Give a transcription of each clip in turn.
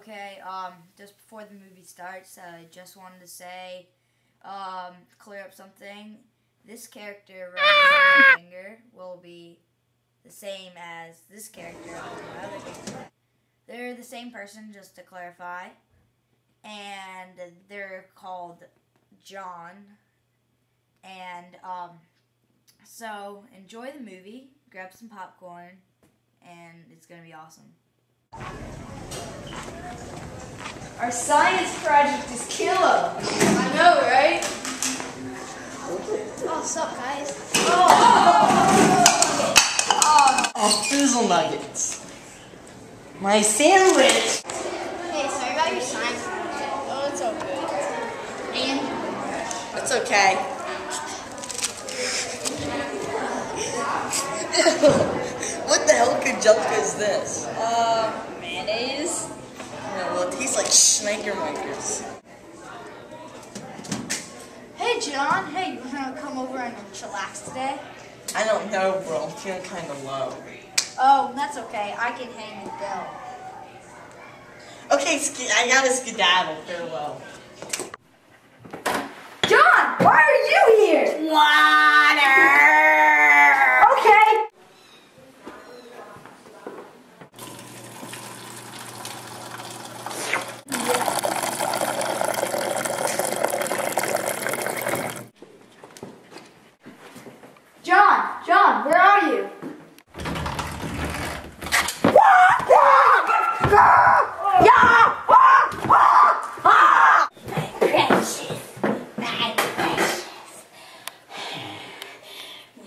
Okay, um, just before the movie starts, I just wanted to say, um, clear up something. This character, finger, will be the same as this character. They're the same person, just to clarify. And they're called John. And, um, so enjoy the movie, grab some popcorn, and it's gonna be awesome. Our science project is killer. I know, right? Oh, what's up, guys? Oh, Oh, oh Fizzle Nuggets. My sandwich. Hey, sorry about your science project. Oh, it's all good. And It's okay. what the hell Kajelka is this? Uh, mayonnaise? Yeah, well, it tastes like Schneekermakers. hey, John. Hey, you wanna come over and chillax today? I don't know, bro. I'm feeling kind of low. Oh, that's okay. I can hang with Bill. Okay, I gotta skedaddle. Farewell. John, why are you here? Water! Okay. John, John, where are you? Precious, my precious.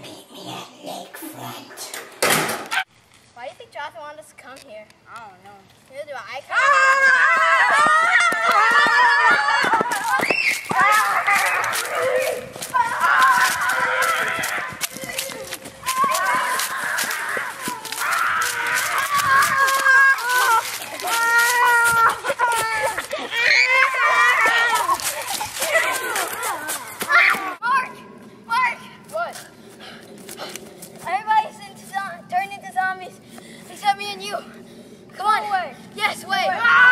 Meet me at Lakefront. Why do you think Jonathan wanted us to come here? I don't know. Neither do I. you. Come on. Yes, wait.